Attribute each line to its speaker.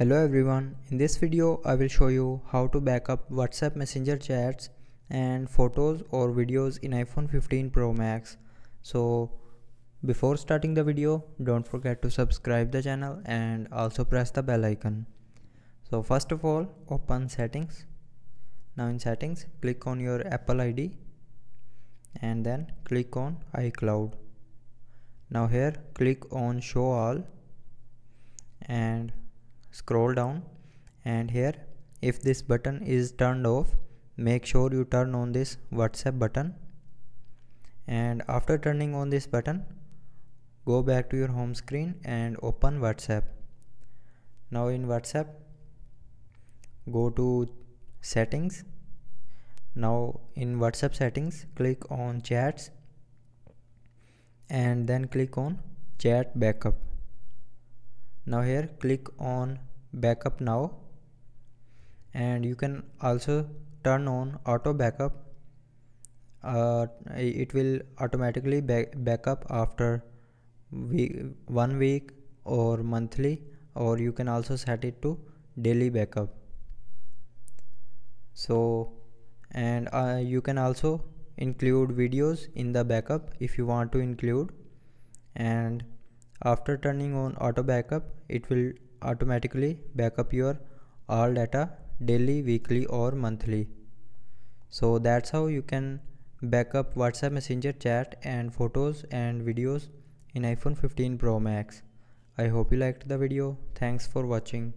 Speaker 1: Hello everyone, in this video I will show you how to backup WhatsApp messenger chats and photos or videos in iPhone 15 Pro Max. So before starting the video, don't forget to subscribe the channel and also press the bell icon. So first of all, open settings. Now in settings, click on your Apple ID and then click on iCloud. Now here click on show all and scroll down and here if this button is turned off make sure you turn on this whatsapp button. And after turning on this button go back to your home screen and open whatsapp. Now in whatsapp go to settings. Now in whatsapp settings click on chats and then click on chat backup. Now here click on backup now. And you can also turn on auto backup. Uh, it will automatically back backup after week, one week or monthly or you can also set it to daily backup. So and uh, you can also include videos in the backup if you want to include. And after turning on auto backup it will automatically backup your all data daily weekly or monthly. So that's how you can backup whatsapp messenger chat and photos and videos in iphone 15 pro max. I hope you liked the video. Thanks for watching